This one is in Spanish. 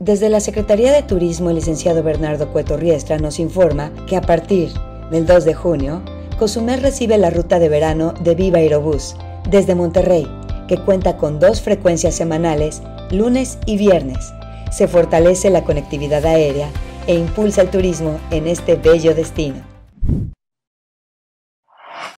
Desde la Secretaría de Turismo, el licenciado Bernardo Cueto Riestra nos informa que a partir del 2 de junio, Cozumel recibe la ruta de verano de Viva Aerobús desde Monterrey, que cuenta con dos frecuencias semanales, lunes y viernes. Se fortalece la conectividad aérea e impulsa el turismo en este bello destino.